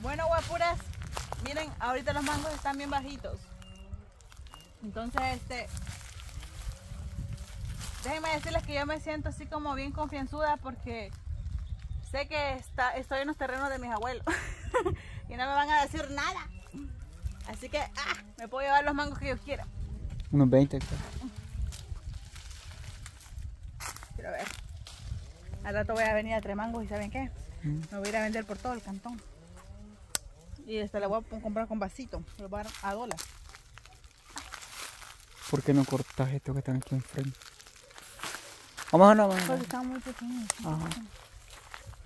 Bueno, guapuras, miren, ahorita los mangos están bien bajitos. Entonces, este... Déjenme decirles que yo me siento así como bien confianzuda porque sé que está, estoy en los terrenos de mis abuelos y no me van a decir nada. Así que, ah, me puedo llevar los mangos que yo quiera. Unos 20 Quiero ver. Al rato voy a venir a tres mangos y ¿saben qué? Mm. Me voy a ir a vender por todo el cantón. Y esta la voy a comprar con vasito. Lo voy a dar a dólar. ¿Por qué no cortas esto que están aquí enfrente? Vamos a una Porque mano. están muy pequeños. Ajá.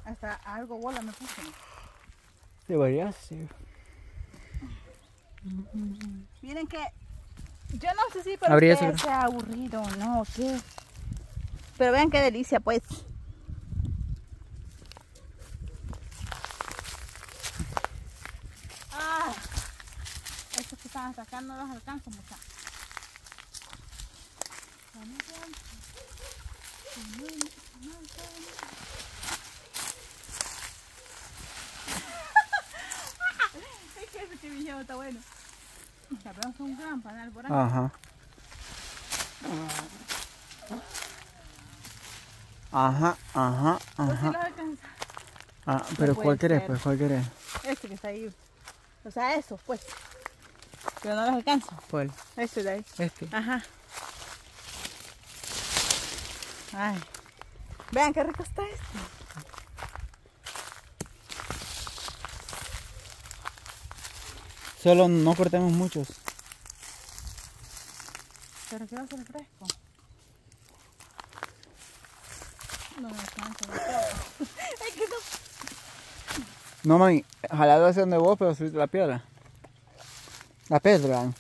Hasta algo bola me puse. Debería ser. Miren que yo no sé si para ustedes sea aburrido o no, ¿qué? Pero vean qué delicia, pues. Ah, estos que están hasta acá no los alcanzo, mucha. Es que ese chivilleo está bueno. Ya, es un gran panal por ahí. Ajá. Ajá, ajá, Pues ajá. Ah, pero ¿cuál querés? Pues, ¿cuál querés? Este que está ahí. O sea, eso, pues. Pero no los alcanzo. ¿Cuál? Este de ahí. Este. Ajá. Ay. Vean qué rico está este. Solo no cortemos muchos. Pero quiero hacer fresco. No me alcanza. no. No, mami, jalado hacia donde vos, pero subiste la piedra. La piedra.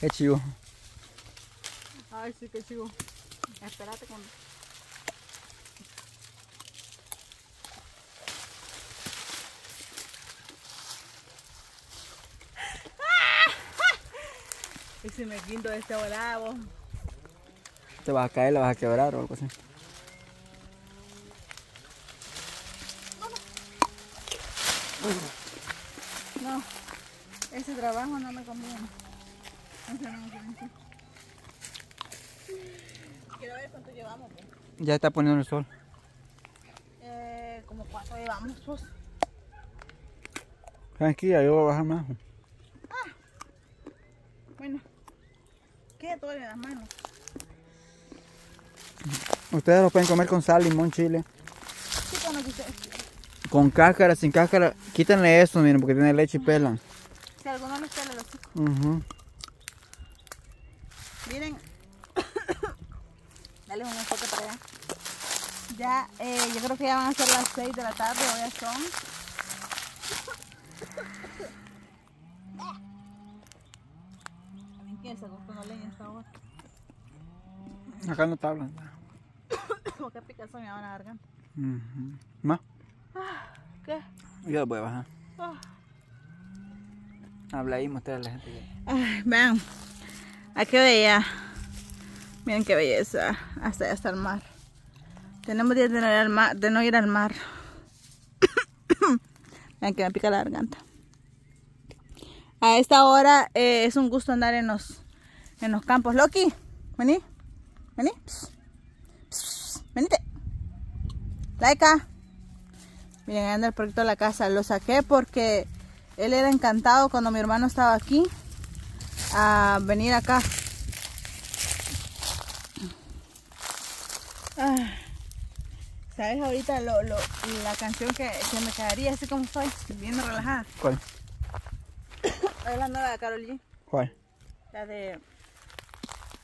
Qué chivo. Ay, sí, qué chivo. Espérate con. Y si me quinto este volado. Te vas a caer, la vas a quebrar o algo así. No, ese trabajo no me conviene. Ese no me conviene. Quiero ver cuánto llevamos. Pues. Ya está poniendo el sol. Eh, como cuánto llevamos, pues. Tranquila, yo voy a bajar más. Bueno, ¿qué duele las manos? Ustedes lo pueden comer con sal, limón, chile. Sí, quise. Con cáscara, sin cáscara. Quítenle eso, miren, porque tiene leche y pelan. Si alguno les pela los chicos. Ujú. Miren. Dale un enfoque para allá. Ya, eh, yo creo que ya van a ser las 6 de la tarde, o ya son. Que se cortó leña a esta hora. Acá no está hablando. Como que picazón me van a garganta. Ujú. Más. ¿Qué? Yo lo voy a bajar. Ah. Habla ahí, mostrarle a la gente. Ay, vean. Qué bella. Miren qué belleza. Hasta allá está el mar. Tenemos días de no ir al mar. De no ir al mar. vean que me pica la garganta. A esta hora eh, es un gusto andar en los, en los campos. Loki, vení. Vení. Pss. Pss. Venite. Laika. Miren, ahí anda el proyecto de la casa. Lo saqué porque él era encantado cuando mi hermano estaba aquí a venir acá. Ah, ¿Sabes ahorita lo, la canción que, que me quedaría así como estoy? Bien relajada. ¿Cuál? Es la nueva de Karol G. ¿Cuál? La de...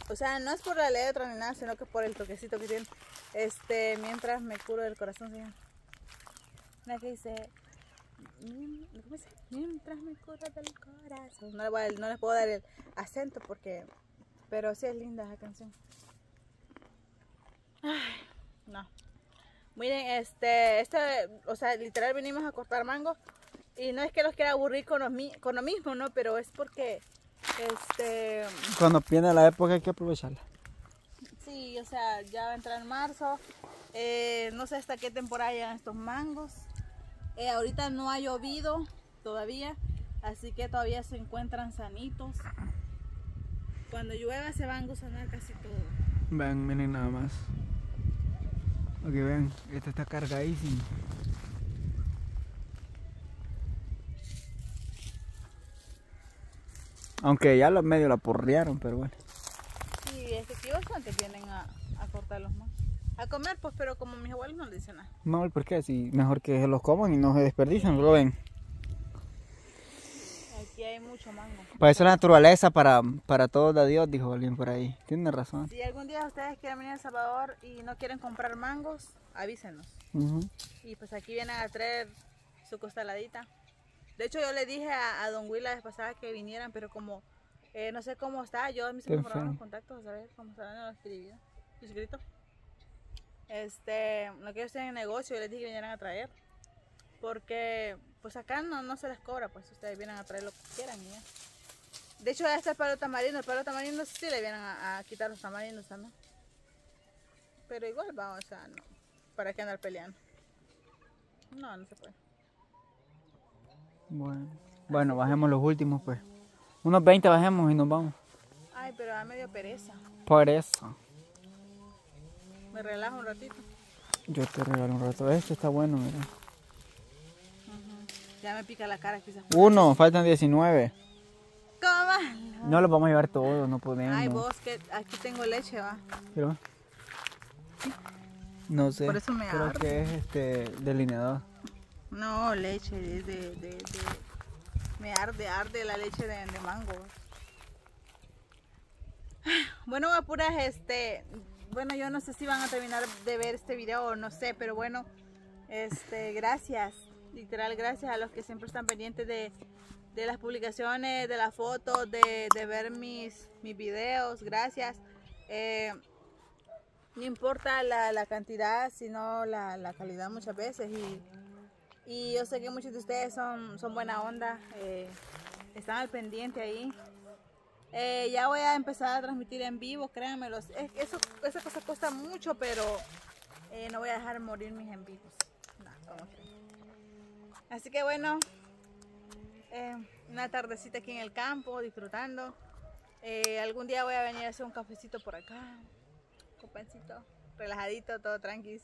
O sea, no es por la letra ni nada, sino que por el toquecito que tiene. Este, mientras me curo del corazón, se llama. La que dice... "Mien- ¿Cómo dice? Mientras me curo del corazón. No le, voy a- no le puedo dar el acento porque... Pero sí es linda esa canción. Ay, no. Miren, este, este, o sea, literal vinimos a cortar mango Y no es que los quiera aburrir con, con lo mismo, ¿no? Pero es porque, este... Cuando viene la época hay que aprovecharla. Sí, o sea, ya va a entrar en marzo. Eh, no sé hasta qué temporada llegan estos mangos. Eh, ahorita no ha llovido todavía, así que todavía se encuentran sanitos. Cuando llueva se van a gusanar casi todo. Ven, miren nada más. Ok, ven, este está cargadísimo. Aunque ya los medios la porrearon, pero bueno. Sí, es que vienen a, a cortar los mangos. A comer, pues, pero como mis abuelos no le dicen nada. No, ¿por qué? Si mejor que se los coman y no se desperdician, lo ven. Aquí hay mucho mango. Para eso la naturaleza, para, para todo da Dios, dijo alguien por ahí. Tiene razón. Si algún día ustedes quieren venir a El Salvador y no quieren comprar mangos, avísenos. Y pues aquí vienen a traer su costaladita. De hecho, yo le dije a, Don Will la vez pasada que vinieran, pero como eh, no sé cómo está, yo me se me los contactos, a saber cómo están los escribido. escrito. Este, lo que ellos tienen negocio, yo les dije que vinieran a traer. Porque, pues acá no, no se les cobra, pues ustedes vienen a traer lo que quieran. De hecho, este es palo tamarindo. El palo tamarindo sí le vienen a, quitar los tamarindos también. Pero igual vamos, o sea, no. ¿Para qué andar peleando? No, no se puede. Bueno, bueno, bajemos los últimos pues. Unos 20 bajemos y nos vamos. Ay, pero da medio pereza. Por eso. Me relajo un ratito. Yo te regalo un rato. Este está bueno, mira. Ya me pica la cara quizás. Uno, faltan 19. ¿Cómo? No los vamos a llevar todos, no podemos. Ay, vos, que aquí tengo leche, va. ¿Pero? No sé. Por eso me Creo que es este delineador. No, leche de, de, de, Me arde, arde la leche de, de mango. Bueno, apuras, este, bueno, yo no sé si van a terminar de ver este video o no sé, pero bueno, este, gracias, literal, gracias a los que siempre están pendientes de, las publicaciones, de las fotos, de, ver mis, mis videos, gracias. Eh, no importa la, cantidad, sino la, calidad muchas veces y, y, yo sé que muchos de ustedes son, son buena onda, eh, están al pendiente ahí. Eh, ya voy a empezar a transmitir en vivo, créanmelo. eso, esa cosa cuesta mucho, pero eh, no voy a dejar morir mis en vivos. Así que bueno, eh, una tardecita aquí en el campo, disfrutando. algún día voy a venir a hacer un cafecito por acá, un pancito, relajadito, todo tranquilo.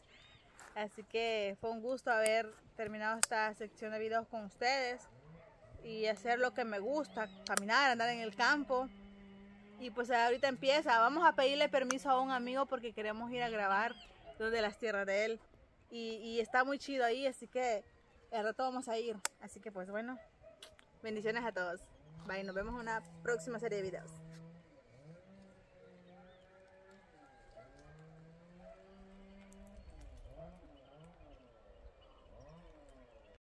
Así que fue un gusto haber terminado esta sección de videos con ustedes y hacer lo que me gusta, caminar, andar en el campo. Y pues ahorita empieza, vamos a pedirle permiso a un amigo porque queremos ir a grabar de las tierras de él. Y, está muy chido ahí, así que al rato vamos a ir. Así que pues bueno, bendiciones a todos. Bye, nos vemos en una próxima serie de videos.